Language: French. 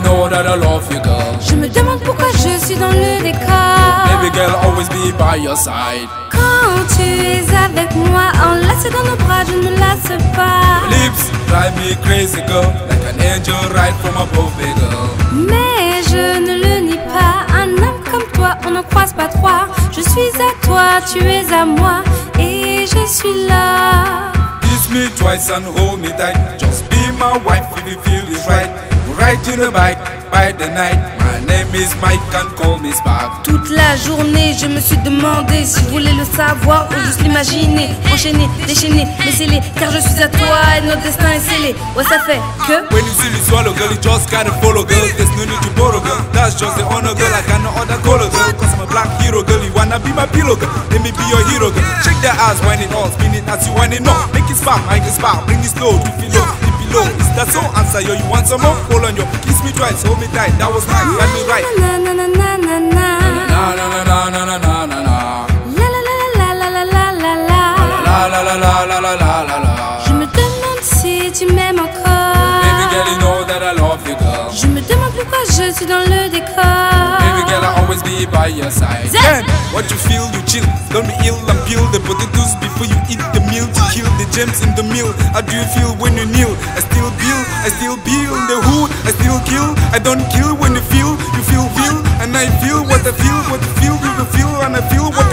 know that I love you, girl. Je me demande pourquoi je suis dans le décor. Baby girl, always be by your side. Quand tu es avec moi, enlacé dans nos bras, je ne me lasse pas. Your lips drive me crazy, girl. Like an angel right from above, baby girl. Mais je ne le nie pas. Un homme comme toi, on n'en croise pas trois. Je suis à toi, tu es à moi, et je suis là. Kiss me twice and hold me tight. Just be my wife if you feel it's right. Right in the by the night. My name is Mike and call me Spark. Toute la journée, je me suis demandé si je voulais le savoir ou juste l'imaginer. Enchaîner, déchaîner, mais scellé, car je suis à toi et notre destin est scellé. Ouais, ça fait que. When you see me swallow, girl, you just gotta follow, girl. There's no need to borrow, girl. That's just the honor, girl. I got no other color, girl. Cause I'm a black hero, girl. You wanna be my pillow, girl. Let me be your hero, girl. Shake that ass, wind it all, spin it as you want it, no. Make it spark, make it spark. Bring it slow, dip it low, low. Is that so? Answer yo, you want some more? Hold on, yo. Kiss me twice, hold me tight. That was nice, got me right. Na na na na na na. Na na na na na na na na na. La la la la la la la la la. La la la la la la la la la. Je me demande si tu m'aimes Baby encore. girl, you know that I love you, girl. Je me demande pourquoi je suis dans le décor. Baby girl, I always be by your side. Damn, what you feel, you chill. Don't be ill and peel the potatoes before you eat the will to kill the gems in the mill. How do you feel when you kneel? I still build, I still build the hood, I still kill. I don't kill when you feel, you feel real, and I feel what I feel, what I feel, you feel, and I feel what